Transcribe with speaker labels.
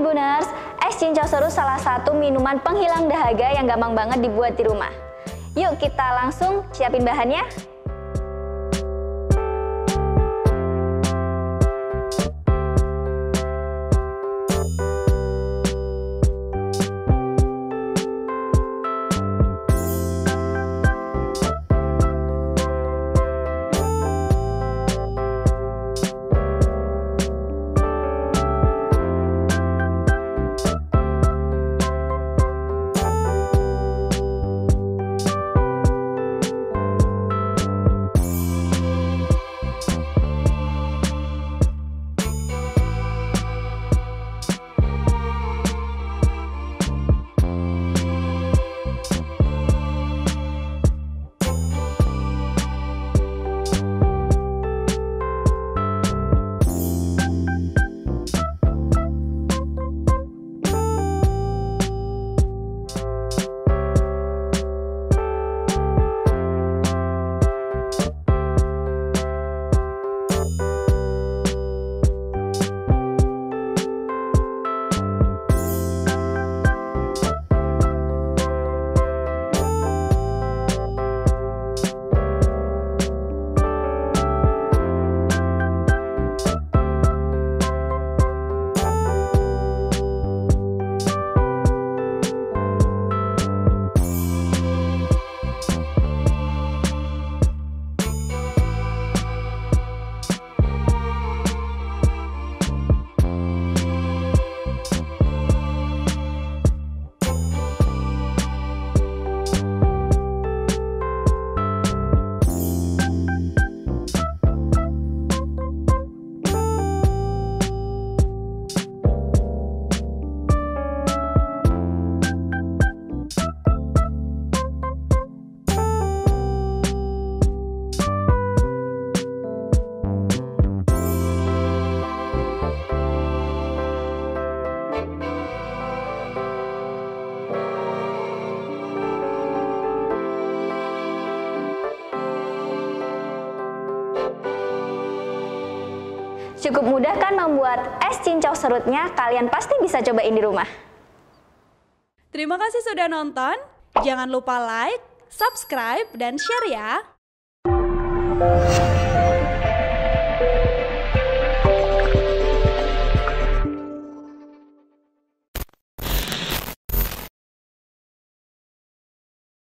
Speaker 1: Tribuners, es cincau serut salah satu minuman penghilang dahaga yang gampang banget dibuat di rumah. Yuk kita langsung siapin bahannya. Cukup mudah kan membuat es cincau serutnya? Kalian pasti bisa cobain di rumah.
Speaker 2: Terima kasih sudah nonton. Jangan lupa like, subscribe, dan share ya.